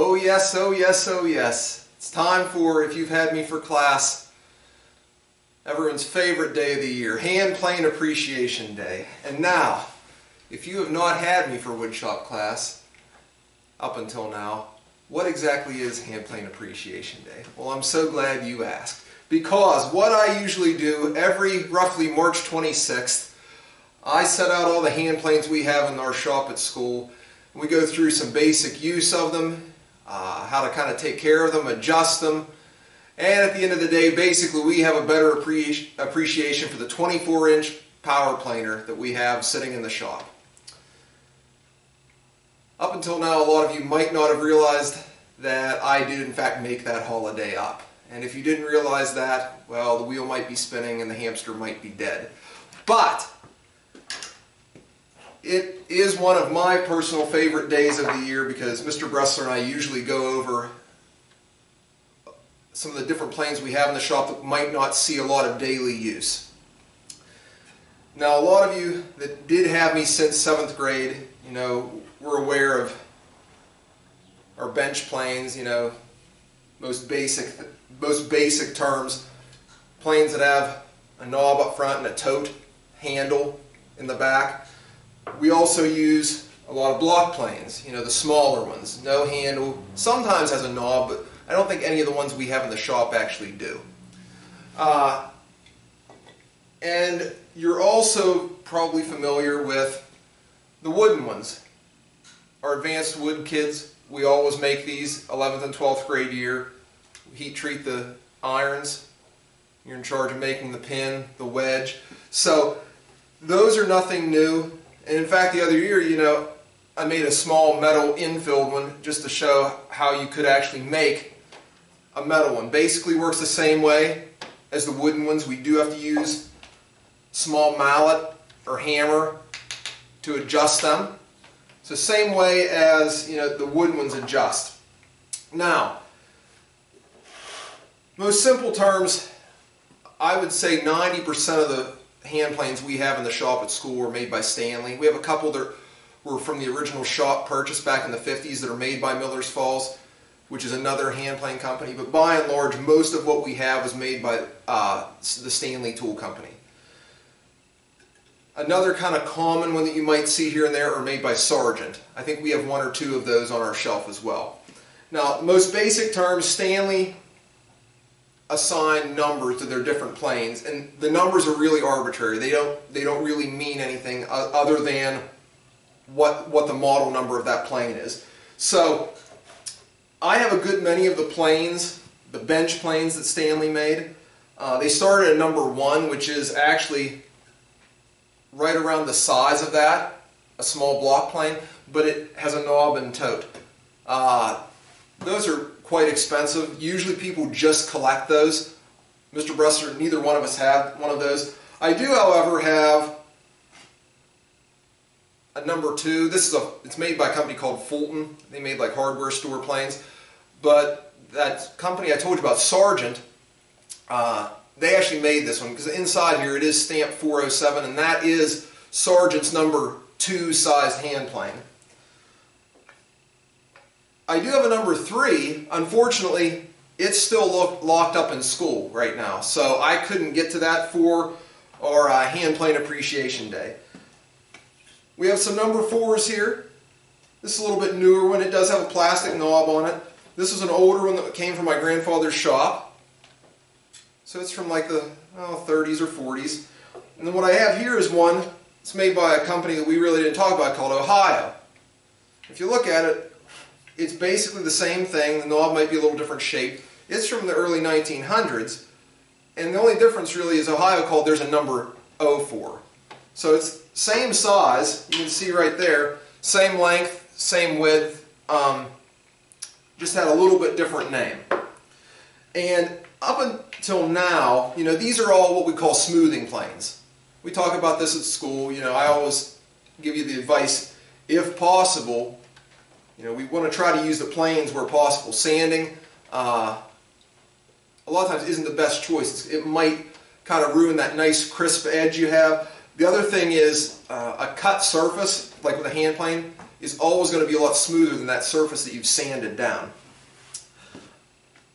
Oh yes, oh yes, oh yes. It's time for, if you've had me for class, everyone's favorite day of the year, Hand Plane Appreciation Day. And now, if you have not had me for woodshop class up until now, what exactly is Hand Plane Appreciation Day? Well, I'm so glad you asked. Because what I usually do every roughly March 26th, I set out all the hand planes we have in our shop at school. And we go through some basic use of them, uh, how to kind of take care of them, adjust them, and at the end of the day, basically we have a better appreci appreciation for the 24 inch power planer that we have sitting in the shop. Up until now, a lot of you might not have realized that I did in fact make that holiday up. And if you didn't realize that, well, the wheel might be spinning and the hamster might be dead. But it is one of my personal favorite days of the year because Mr. Bressler and I usually go over some of the different planes we have in the shop that might not see a lot of daily use. Now, a lot of you that did have me since seventh grade, you know, were aware of our bench planes, you know, most basic, most basic terms, planes that have a knob up front and a tote handle in the back. We also use a lot of block planes, you know, the smaller ones, no handle, sometimes has a knob, but I don't think any of the ones we have in the shop actually do. Uh, and you're also probably familiar with the wooden ones. Our advanced wood kids, we always make these 11th and 12th grade year. Heat treat the irons. You're in charge of making the pin, the wedge. So those are nothing new. And in fact, the other year, you know, I made a small metal infilled one just to show how you could actually make a metal one. Basically works the same way as the wooden ones. We do have to use small mallet or hammer to adjust them. It's the same way as you know the wooden ones adjust. Now, most simple terms, I would say 90% of the hand planes we have in the shop at school were made by Stanley. We have a couple that were from the original shop purchased back in the 50s that are made by Miller's Falls, which is another hand plane company. But by and large, most of what we have was made by uh, the Stanley Tool Company. Another kind of common one that you might see here and there are made by Sargent. I think we have one or two of those on our shelf as well. Now, most basic terms, Stanley assign numbers to their different planes, and the numbers are really arbitrary. They don't they don't really mean anything other than what what the model number of that plane is. So I have a good many of the planes, the bench planes that Stanley made. Uh, they started at number one, which is actually right around the size of that, a small block plane, but it has a knob and tote. Uh, those are quite expensive. Usually people just collect those. Mr. Bressler, neither one of us have one of those. I do, however, have a number two. This is a, it's made by a company called Fulton. They made like hardware store planes. But that company I told you about, Sargent, uh, they actually made this one because inside here it is stamp 407 and that is Sargent's number two sized hand plane. I do have a number three. Unfortunately, it's still locked up in school right now, so I couldn't get to that for our uh, hand plane appreciation day. We have some number fours here. This is a little bit newer one. It does have a plastic knob on it. This is an older one that came from my grandfather's shop. So it's from like the oh, 30s or 40s. And then what I have here is one. It's made by a company that we really didn't talk about called Ohio. If you look at it, it's basically the same thing. The knob might be a little different shape. It's from the early 1900s. And the only difference really is Ohio called there's a number 04. So it's same size. You can see right there. Same length, same width. Um, just had a little bit different name. And up until now, you know, these are all what we call smoothing planes. We talk about this at school. You know, I always give you the advice, if possible, you know, we want to try to use the planes where possible. Sanding, uh, a lot of times isn't the best choice. It might kind of ruin that nice crisp edge you have. The other thing is uh, a cut surface, like with a hand plane, is always going to be a lot smoother than that surface that you've sanded down.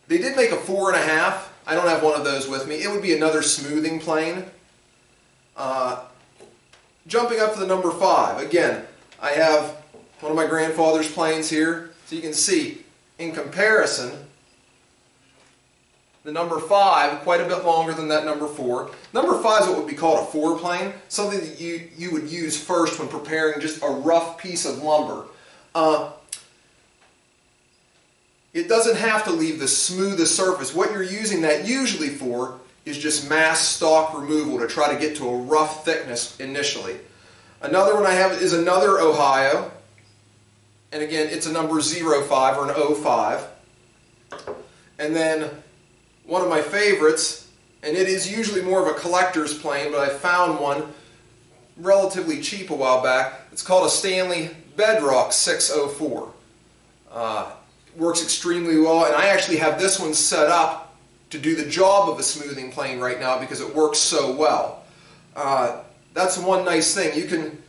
They did make a four and a half. I don't have one of those with me. It would be another smoothing plane. Uh, jumping up to the number five. Again, I have one of my grandfather's planes here. So you can see, in comparison, the number five, quite a bit longer than that number four. Number five is what would be called a fore plane, something that you, you would use first when preparing just a rough piece of lumber. Uh, it doesn't have to leave the smoothest surface. What you're using that usually for is just mass stock removal to try to get to a rough thickness initially. Another one I have is another Ohio. And again, it's a number 05 or an 05. And then one of my favorites, and it is usually more of a collector's plane, but I found one relatively cheap a while back. It's called a Stanley Bedrock 604. Uh, works extremely well, and I actually have this one set up to do the job of a smoothing plane right now because it works so well. Uh, that's one nice thing. You can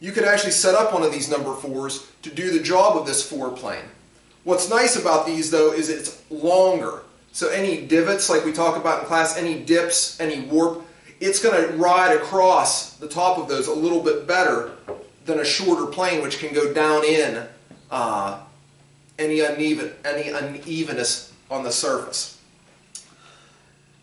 you could actually set up one of these number fours to do the job of this fore plane. What's nice about these though is it's longer. So any divots like we talk about in class, any dips, any warp, it's going to ride across the top of those a little bit better than a shorter plane which can go down in uh, any, uneven, any unevenness on the surface.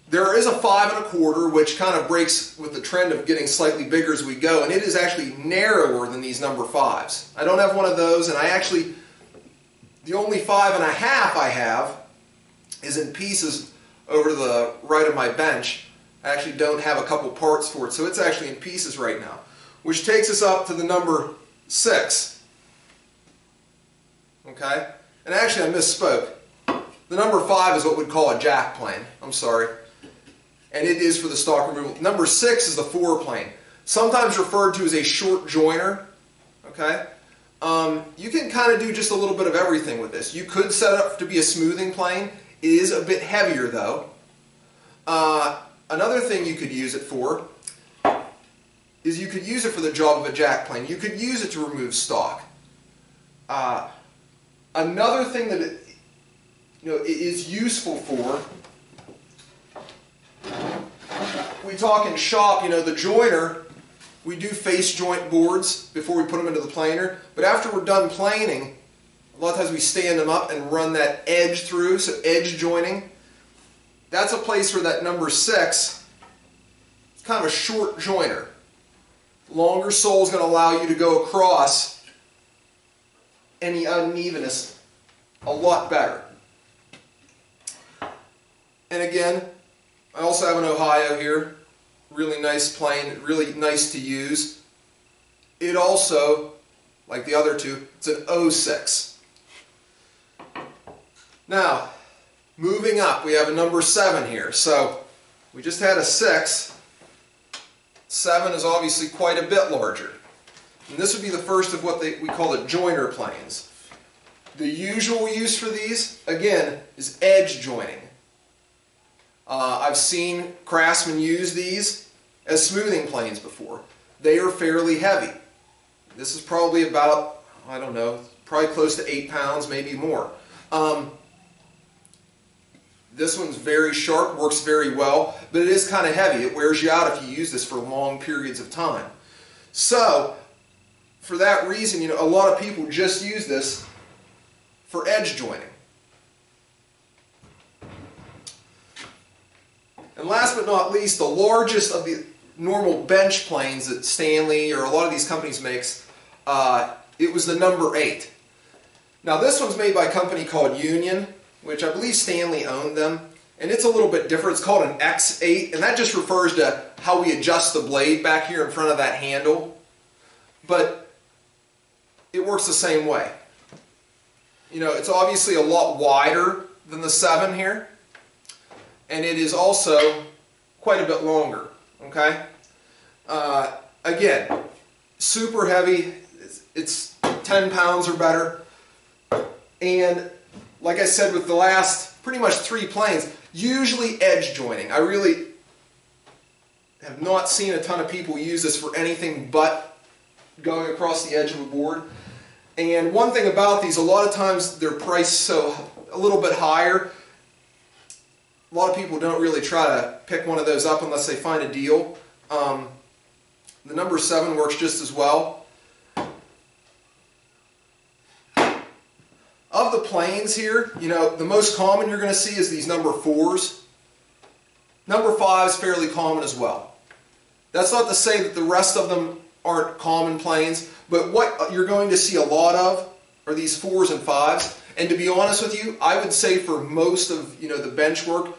There is a five and a quarter, which kind of breaks with the trend of getting slightly bigger as we go, and it is actually narrower than these number fives. I don't have one of those, and I actually, the only five and a half I have is in pieces over to the right of my bench. I actually don't have a couple parts for it, so it's actually in pieces right now, which takes us up to the number six. Okay? And actually, I misspoke. The number five is what we'd call a jack plane. I'm sorry and it is for the stock removal. Number six is the fore plane, sometimes referred to as a short joiner. Okay, um, you can kind of do just a little bit of everything with this. You could set it up to be a smoothing plane. It is a bit heavier though. Uh, another thing you could use it for is you could use it for the job of a jack plane. You could use it to remove stock. Uh, another thing that it, you know, it is useful for we talk in shop, you know, the joiner, we do face joint boards before we put them into the planer. But after we're done planing, a lot of times we stand them up and run that edge through, so edge joining. That's a place where that number six, it's kind of a short joiner. Longer sole is going to allow you to go across any unevenness a lot better. And again, I also have an Ohio here. Really nice plane, really nice to use. It also, like the other two, it's an 06. Now, moving up, we have a number 7 here. So, we just had a 6. 7 is obviously quite a bit larger. And this would be the first of what they, we call the joiner planes. The usual use for these, again, is edge joining. Uh, I've seen craftsmen use these as smoothing planes before. They are fairly heavy. This is probably about, I don't know, probably close to 8 pounds, maybe more. Um, this one's very sharp, works very well, but it is kind of heavy. It wears you out if you use this for long periods of time. So, for that reason, you know, a lot of people just use this for edge joining. And last but not least, the largest of the normal bench planes that Stanley or a lot of these companies makes, uh, it was the number 8. Now this one's made by a company called Union, which I believe Stanley owned them. And it's a little bit different. It's called an X8, and that just refers to how we adjust the blade back here in front of that handle. But it works the same way. You know, it's obviously a lot wider than the 7 here and it is also quite a bit longer. Okay. Uh, again, super heavy. It's, it's 10 pounds or better. And like I said with the last pretty much three planes, usually edge joining. I really have not seen a ton of people use this for anything but going across the edge of a board. And one thing about these, a lot of times they're priced so a little bit higher. A lot of people don't really try to pick one of those up unless they find a deal. Um, the number 7 works just as well. Of the planes here, you know, the most common you're going to see is these number 4s. Number 5 is fairly common as well. That's not to say that the rest of them aren't common planes, but what you're going to see a lot of are these 4s and 5s. And to be honest with you, I would say for most of you know the bench work,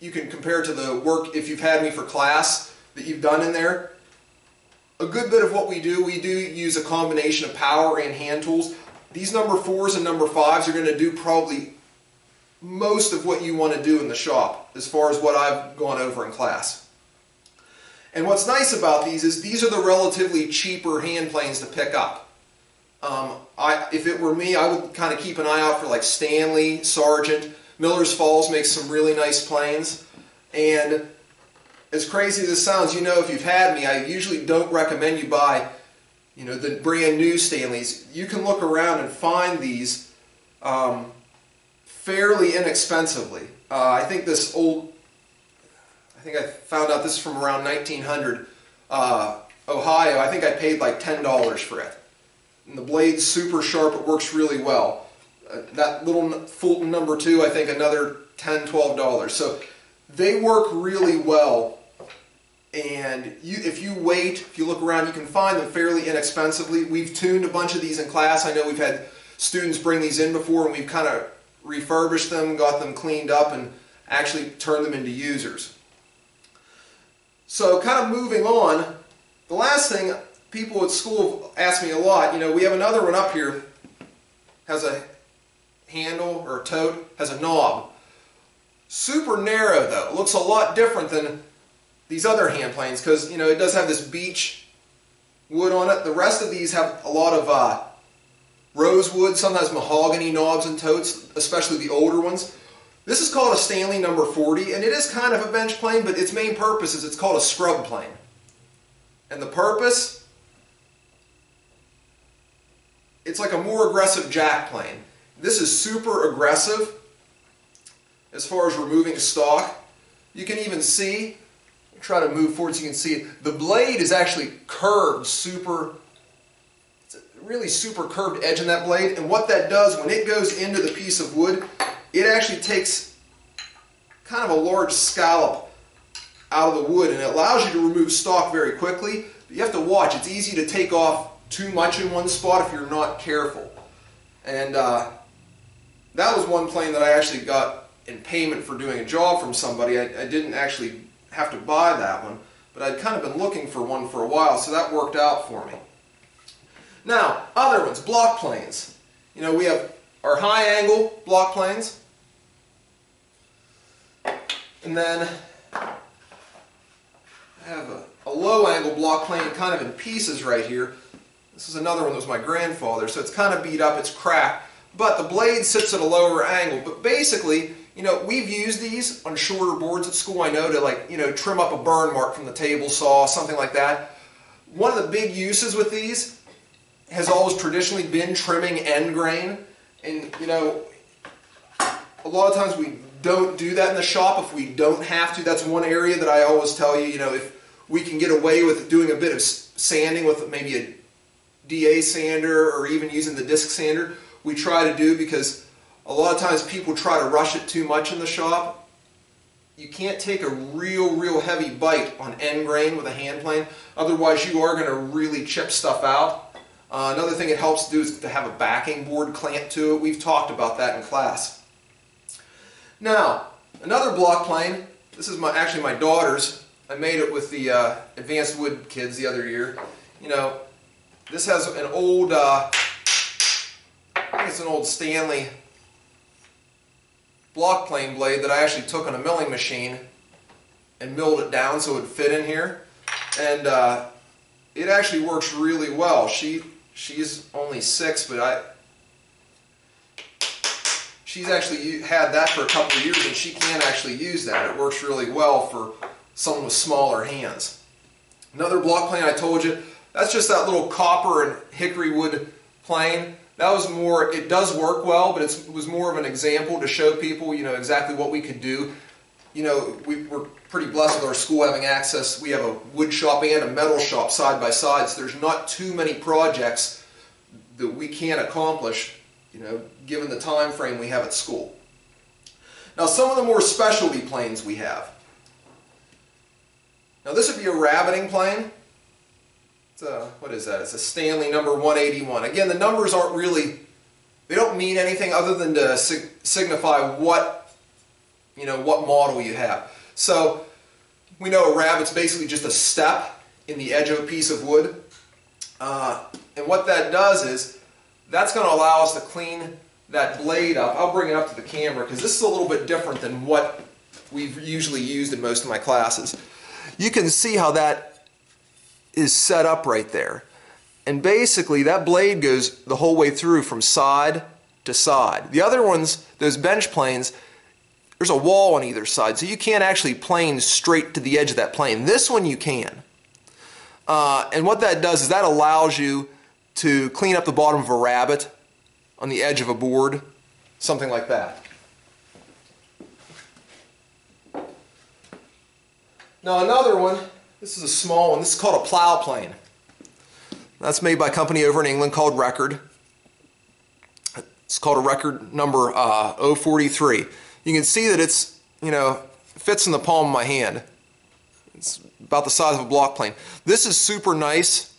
you can compare to the work if you've had me for class that you've done in there. A good bit of what we do, we do use a combination of power and hand tools. These number fours and number fives are going to do probably most of what you want to do in the shop as far as what I've gone over in class. And what's nice about these is these are the relatively cheaper hand planes to pick up. Um, I, if it were me, I would kind of keep an eye out for like Stanley, Sargent. Miller's Falls makes some really nice planes. And as crazy as it sounds, you know if you've had me, I usually don't recommend you buy you know, the brand new Stanleys. You can look around and find these um, fairly inexpensively. Uh, I think this old, I think I found out this is from around 1900, uh, Ohio. I think I paid like $10 for it. And the blade's super sharp, it works really well. Uh, that little Fulton number two, I think another $10, $12. So they work really well. And you, if you wait, if you look around, you can find them fairly inexpensively. We've tuned a bunch of these in class. I know we've had students bring these in before and we've kind of refurbished them, got them cleaned up, and actually turned them into users. So kind of moving on, the last thing people at school ask me a lot, you know, we have another one up here, has a handle or a tote, has a knob. Super narrow though, looks a lot different than these other hand planes because, you know, it does have this beech wood on it. The rest of these have a lot of uh, rosewood, sometimes mahogany knobs and totes, especially the older ones. This is called a Stanley number 40, and it is kind of a bench plane, but its main purpose is it's called a scrub plane. And the purpose it's like a more aggressive jack plane. This is super aggressive as far as removing stock. You can even see, try to move forward so you can see it, the blade is actually curved super, it's a really super curved edge in that blade. And what that does, when it goes into the piece of wood, it actually takes kind of a large scallop out of the wood and it allows you to remove stock very quickly. But you have to watch, it's easy to take off too much in one spot if you're not careful. And uh, that was one plane that I actually got in payment for doing a job from somebody. I, I didn't actually have to buy that one, but I'd kind of been looking for one for a while, so that worked out for me. Now, other ones, block planes. You know, we have our high angle block planes, and then I have a, a low angle block plane kind of in pieces right here. This is another one that was my grandfather, so it's kind of beat up, it's cracked, but the blade sits at a lower angle. But basically, you know, we've used these on shorter boards at school, I know, to like, you know, trim up a burn mark from the table saw, something like that. One of the big uses with these has always traditionally been trimming end grain. And, you know, a lot of times we don't do that in the shop if we don't have to. That's one area that I always tell you, you know, if we can get away with doing a bit of sanding with maybe a DA sander or even using the disc sander, we try to do because a lot of times people try to rush it too much in the shop. You can't take a real, real heavy bite on end grain with a hand plane. Otherwise, you are going to really chip stuff out. Uh, another thing it helps do is to have a backing board clamped to it. We've talked about that in class. Now, another block plane. This is my actually my daughter's. I made it with the uh, Advanced Wood kids the other year. You know, this has an old, uh, I think it's an old Stanley block plane blade that I actually took on a milling machine and milled it down so it would fit in here. And uh, it actually works really well. She She's only six, but I she's actually had that for a couple of years and she can actually use that. It works really well for someone with smaller hands. Another block plane I told you, that's just that little copper and hickory wood plane. That was more, it does work well, but it was more of an example to show people, you know, exactly what we could do. You know, we, we're pretty blessed with our school having access. We have a wood shop and a metal shop side by side, so there's not too many projects that we can't accomplish, you know, given the time frame we have at school. Now, some of the more specialty planes we have. Now, this would be a rabbeting plane. It's a, what is that? It's a Stanley number 181. Again, the numbers aren't really, they don't mean anything other than to sig signify what, you know, what model you have. So, we know a rabbet's basically just a step in the edge of a piece of wood. Uh, and what that does is, that's going to allow us to clean that blade up. I'll bring it up to the camera because this is a little bit different than what we've usually used in most of my classes. You can see how that is set up right there. And basically that blade goes the whole way through from side to side. The other ones, those bench planes, there's a wall on either side, so you can't actually plane straight to the edge of that plane. This one you can. Uh, and what that does is that allows you to clean up the bottom of a rabbet on the edge of a board, something like that. Now another one, this is a small one, this is called a plow plane. That's made by a company over in England called Record. It's called a Record number uh, 043. You can see that it's, you know, fits in the palm of my hand. It's about the size of a block plane. This is super nice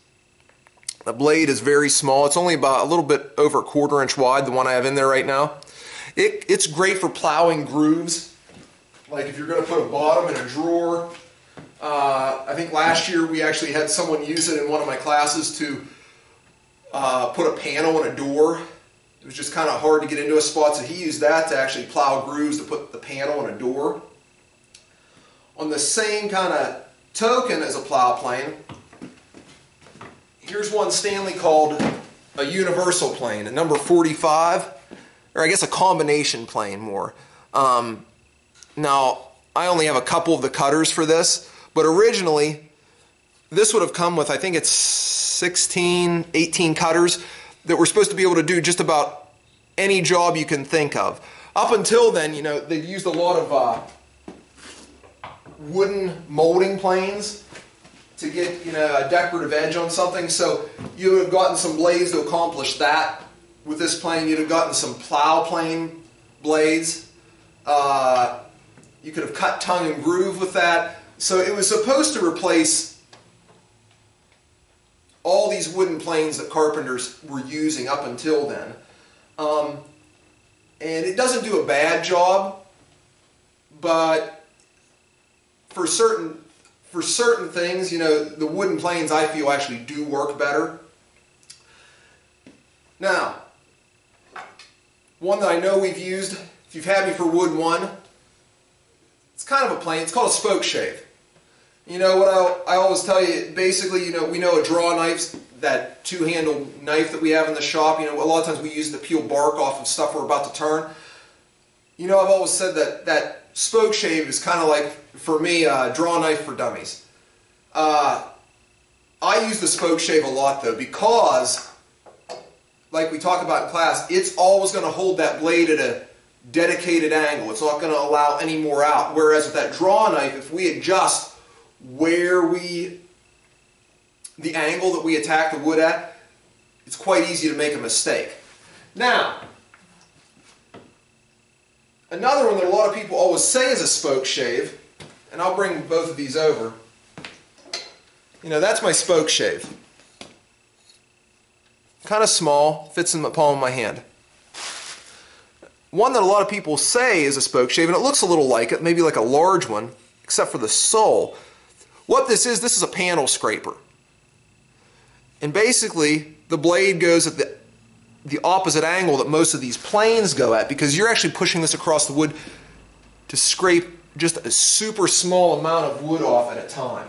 the blade is very small. It's only about a little bit over a quarter inch wide, the one I have in there right now. It, it's great for plowing grooves. Like if you're going to put a bottom in a drawer. Uh, I think last year we actually had someone use it in one of my classes to uh, put a panel in a door. It was just kind of hard to get into a spot, so he used that to actually plow grooves to put the panel in a door. On the same kind of token as a plow plane, here's one Stanley called a universal plane, a number 45, or I guess a combination plane more. Um, now, I only have a couple of the cutters for this, but originally this would have come with, I think it's 16, 18 cutters that were supposed to be able to do just about any job you can think of. Up until then, you know, they used a lot of uh, wooden molding planes to get you know a decorative edge on something. So you would have gotten some blades to accomplish that. With this plane, you'd have gotten some plow plane blades. Uh, you could have cut tongue and groove with that. So it was supposed to replace all these wooden planes that carpenters were using up until then. Um, and it doesn't do a bad job, but for certain for certain things, you know, the wooden planes I feel actually do work better. Now, one that I know we've used, if you've had me for wood one, it's kind of a plane, it's called a spoke shave. You know what I, I always tell you, basically, you know, we know a draw knife, that two-handle knife that we have in the shop, you know, a lot of times we use to peel bark off of stuff we're about to turn. You know, I've always said that that spoke shave is kind of like, for me, a draw knife for dummies. Uh, I use the spoke shave a lot though because, like we talk about in class, it's always going to hold that blade at a dedicated angle. It's not going to allow any more out. Whereas with that draw knife, if we adjust where we, the angle that we attack the wood at, it's quite easy to make a mistake. Now, Another one that a lot of people always say is a spoke shave, and I'll bring both of these over. You know, that's my spoke shave. Kind of small, fits in the palm of my hand. One that a lot of people say is a spoke shave, and it looks a little like it, maybe like a large one, except for the sole. What this is, this is a panel scraper. And basically, the blade goes at the the opposite angle that most of these planes go at because you're actually pushing this across the wood to scrape just a super small amount of wood off at a time.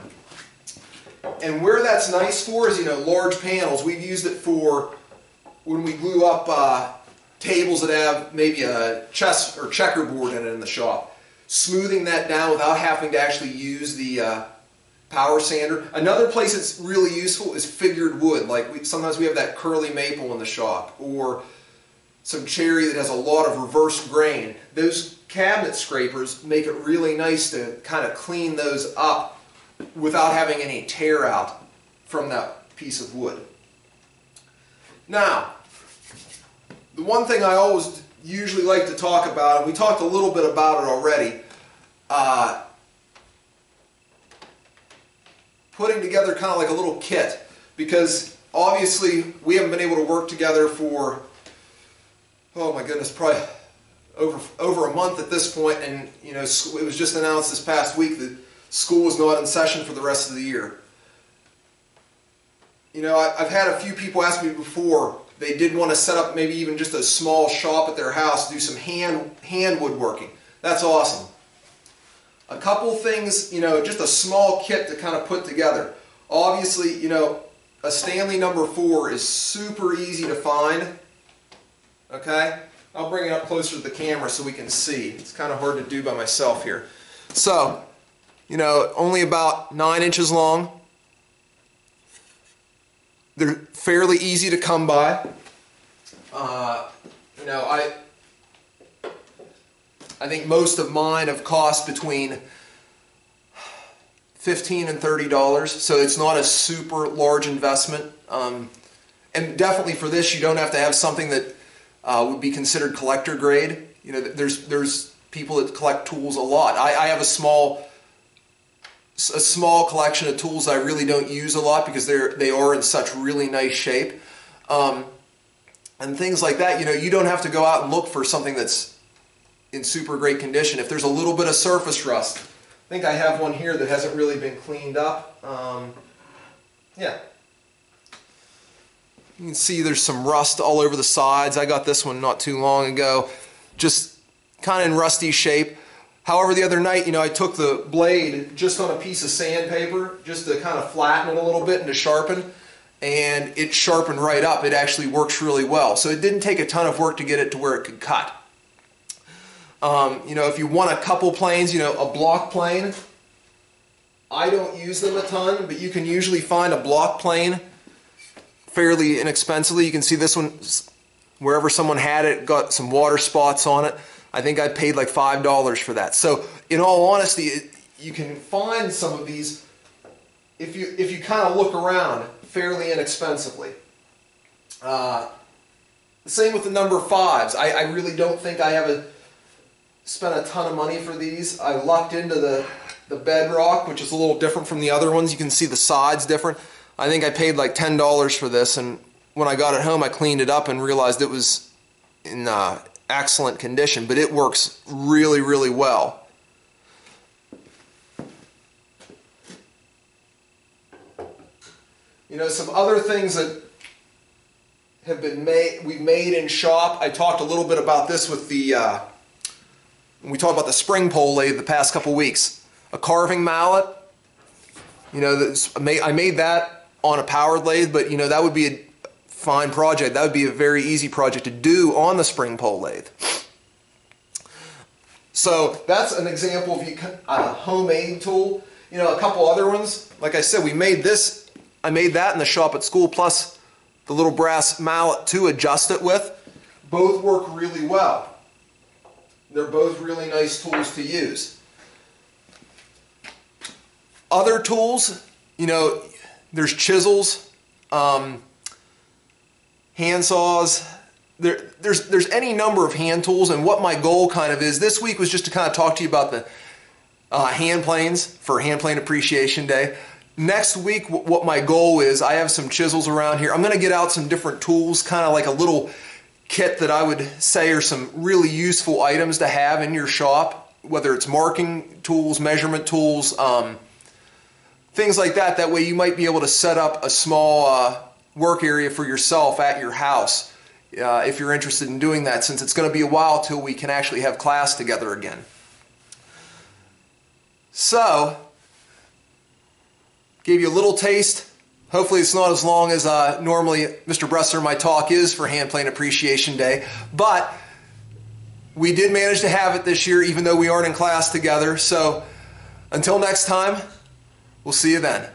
And where that's nice for is, you know, large panels. We've used it for when we glue up uh, tables that have maybe a chess or checkerboard in it in the shop. Smoothing that down without having to actually use the uh, power sander. Another place that's really useful is figured wood. Like we, sometimes we have that curly maple in the shop or some cherry that has a lot of reverse grain. Those cabinet scrapers make it really nice to kind of clean those up without having any tear out from that piece of wood. Now, the one thing I always usually like to talk about, and we talked a little bit about it already, uh, putting together kind of like a little kit. Because obviously we haven't been able to work together for oh my goodness probably over over a month at this point. And you know it was just announced this past week that school is not in session for the rest of the year. You know i've had a few people ask me before they did want to set up maybe even just a small shop at their house do some hand hand woodworking. That's awesome a couple things, you know, just a small kit to kind of put together. Obviously, you know, a Stanley number four is super easy to find. Okay? I'll bring it up closer to the camera so we can see. It's kind of hard to do by myself here. So, you know, only about nine inches long. They're fairly easy to come by. Uh, you know, I I think most of mine have cost between 15 and 30 dollars. So it's not a super large investment. Um, and definitely for this you don't have to have something that uh, would be considered collector grade. You know there's there's people that collect tools a lot. I, I have a small a small collection of tools I really don't use a lot because they're they are in such really nice shape. Um, and things like that you know you don't have to go out and look for something that's in super great condition. If there's a little bit of surface rust, I think I have one here that hasn't really been cleaned up. Um, yeah. You can see there's some rust all over the sides. I got this one not too long ago, just kind of in rusty shape. However, the other night, you know, I took the blade just on a piece of sandpaper just to kind of flatten it a little bit and to sharpen, and it sharpened right up. It actually works really well. So it didn't take a ton of work to get it to where it could cut. Um, you know, if you want a couple planes, you know, a block plane, I don't use them a ton, but you can usually find a block plane fairly inexpensively. You can see this one, wherever someone had it, got some water spots on it. I think I paid like $5 for that. So in all honesty, you can find some of these if you, if you kind of look around fairly inexpensively. Uh, same with the number fives. I, I really don't think I have a spent a ton of money for these. I lucked into the, the bedrock, which is a little different from the other ones. You can see the sides different. I think I paid like $10 for this, and when I got it home, I cleaned it up and realized it was in uh, excellent condition, but it works really, really well. You know, some other things that have been made, we've made in shop. I talked a little bit about this with the uh, we talked about the spring pole lathe the past couple weeks. A carving mallet, you know, I made that on a powered lathe, but you know, that would be a fine project. That would be a very easy project to do on the spring pole lathe. So that's an example of a homemade tool. You know, a couple other ones. Like I said, we made this, I made that in the shop at school, plus the little brass mallet to adjust it with. Both work really well. They're both really nice tools to use. Other tools, you know, there's chisels, um, hand saws. There, there's, there's any number of hand tools, and what my goal kind of is this week was just to kind of talk to you about the uh, hand planes for Hand Plane Appreciation Day. Next week, what my goal is, I have some chisels around here. I'm going to get out some different tools, kind of like a little kit that I would say are some really useful items to have in your shop, whether it's marking tools, measurement tools, um, things like that. That way you might be able to set up a small uh, work area for yourself at your house uh, if you're interested in doing that since it's going to be a while till we can actually have class together again. So, gave you a little taste Hopefully it's not as long as uh, normally Mr. Bressler, my talk is for Hand Plane Appreciation Day, but we did manage to have it this year even though we aren't in class together. So until next time, We'll see you then.